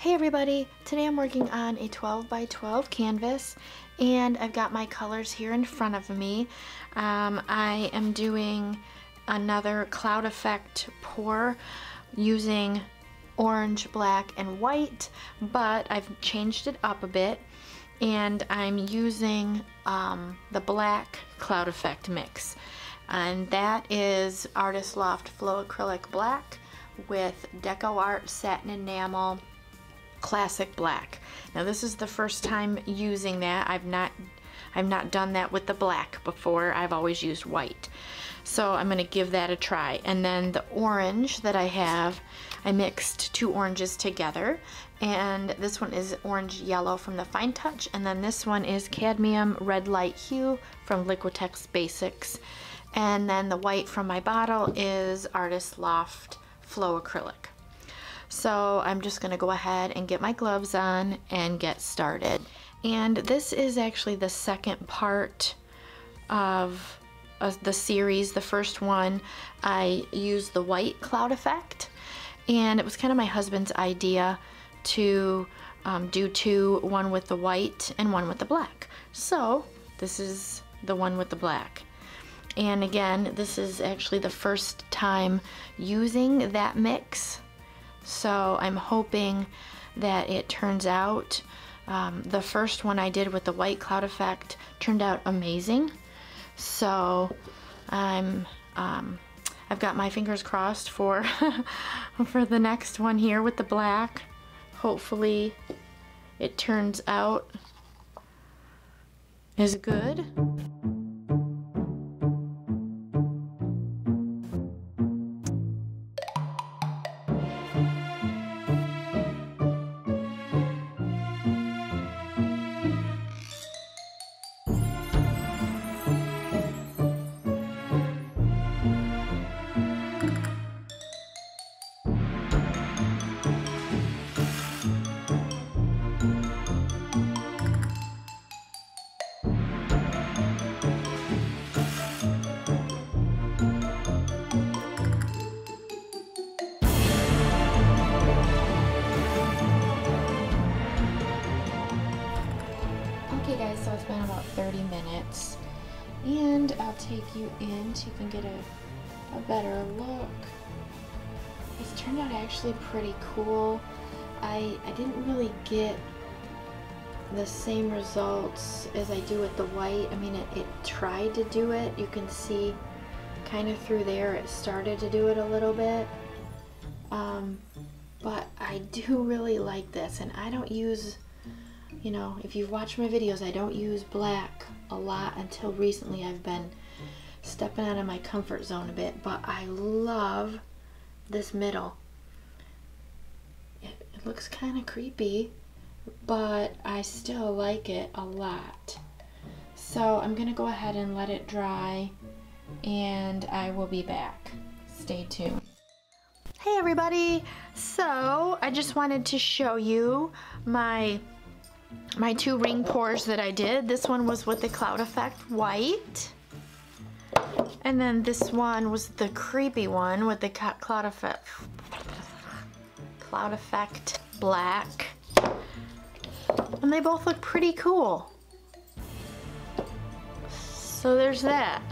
Hey everybody, today I'm working on a 12 by 12 canvas and I've got my colors here in front of me. Um, I am doing another cloud effect pour using orange, black, and white, but I've changed it up a bit and I'm using um, the black cloud effect mix and that is Artist Loft Flow Acrylic Black with Deco Art Satin Enamel classic black. Now this is the first time using that. I've not I've not done that with the black before. I've always used white. So I'm going to give that a try. And then the orange that I have, I mixed two oranges together. And this one is orange yellow from the Fine Touch. And then this one is cadmium red light hue from Liquitex Basics. And then the white from my bottle is Artist Loft Flow Acrylic. So I'm just gonna go ahead and get my gloves on and get started. And this is actually the second part of uh, the series. The first one, I used the white cloud effect and it was kind of my husband's idea to um, do two, one with the white and one with the black. So this is the one with the black. And again, this is actually the first time using that mix so I'm hoping that it turns out. Um, the first one I did with the white cloud effect turned out amazing. So I'm um, I've got my fingers crossed for for the next one here with the black. Hopefully it turns out is good. Guys, so it's been about 30 minutes. And I'll take you in so you can get a, a better look. It's turned out actually pretty cool. I, I didn't really get the same results as I do with the white. I mean, it, it tried to do it. You can see kind of through there it started to do it a little bit. Um, but I do really like this and I don't use you know, if you've watched my videos, I don't use black a lot until recently I've been stepping out of my comfort zone a bit, but I love this middle. It, it looks kind of creepy, but I still like it a lot. So I'm going to go ahead and let it dry and I will be back. Stay tuned. Hey everybody! So I just wanted to show you my my two ring pours that I did. This one was with the Cloud Effect White. And then this one was the creepy one with the Cloud Effect, Cloud Effect Black. And they both look pretty cool. So there's that.